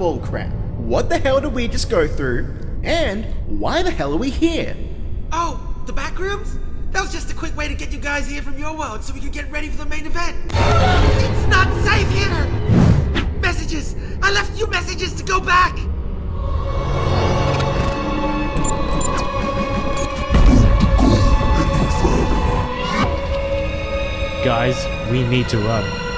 bullcrap. What the hell did we just go through? And why the hell are we here? Oh, the back rooms? That was just a quick way to get you guys here from your world so we could get ready for the main event. It's not safe here! Messages! I left you messages to go back! Guys, we need to run.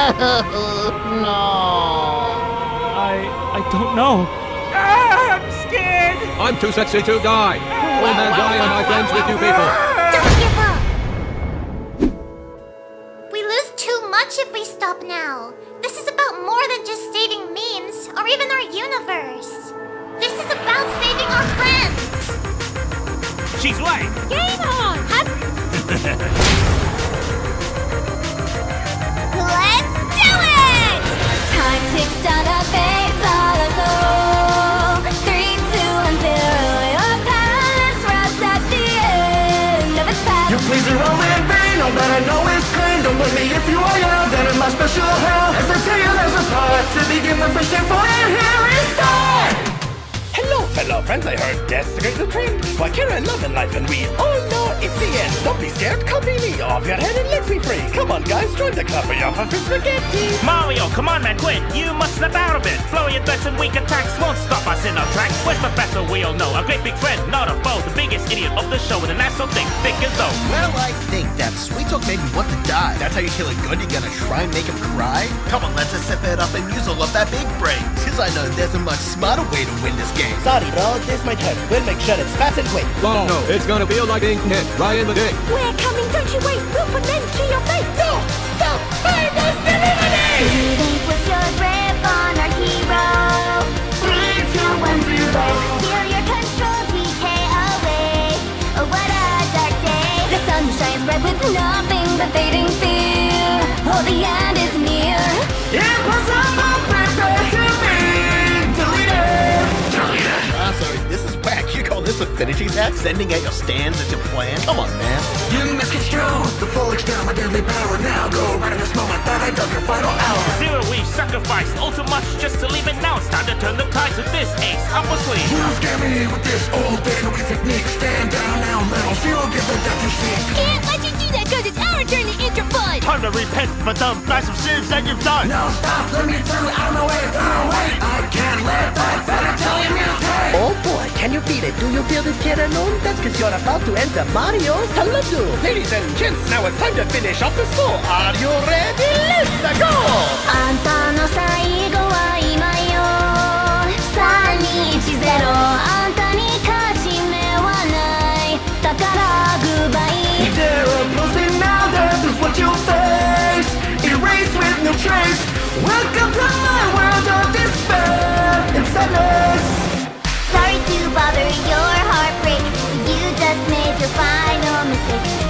no. I I don't know. Ah, I'm scared. I'm too sexy to die. Old man die and my friends with you people. Guys, join the club for your for spaghetti. Mario, come on, man, quit. You must snap out of it. Flurry of threats and weak attacks won't stop us in our tracks. Where's Professor? We all know. A great big friend, not a foe. The biggest idiot of the show with an ass so thick, thick as though. Well, I think that Sweet Talk made me want to die. That's how you kill a good? You gonna try and make him cry? Come on, let's just step it up and use all of that big brain. Cause I know there's a much smarter way to win this game. Sorry, bro, this might hurt. We'll make sure it's fast and quick. Oh no, it's gonna feel like being hit right in the dick. We're coming, don't you wait. We'll put an end to your fate. Don't stop. I'm the Shooting with your grip on our hero. Three, two, one, zero. Feel your control decay away. Oh, what a dark day. The sun shines bright with nothing but fading fear. Oh, the end is near. Impossible, You call this attack? Sending out your stands as your plan? Come on, man. You misconstrue the full extent of my deadly power Now go right in this moment that I dug your final hour Zero, we sacrificed all too much just to leave it now. It's time to turn the tides with this ace up our sleeve. You scare me with this old Danoid technique Stand down now, metal Zero, give the death you seek Can't let you do that cause it's our turn to interfund. Time to repent for the massive sins that you've done. No, stop, let me through, out of my way, oh wait I can't let that fella tell you mutate Oh boy, can you beat it? Do you feel this cannon? That's cause you're about to enter Mario's Taladu. Ladies and gents, now it's time to finish off the score. Are you ready? Let's go! あんたの最後は今よ3210あんたに勝ち目はないだからグッバイ Zero posting now, death is what you face Erase with no trace Welcome to my world of despair and sadness Sorry to bother your heartbreak You just made your final mistake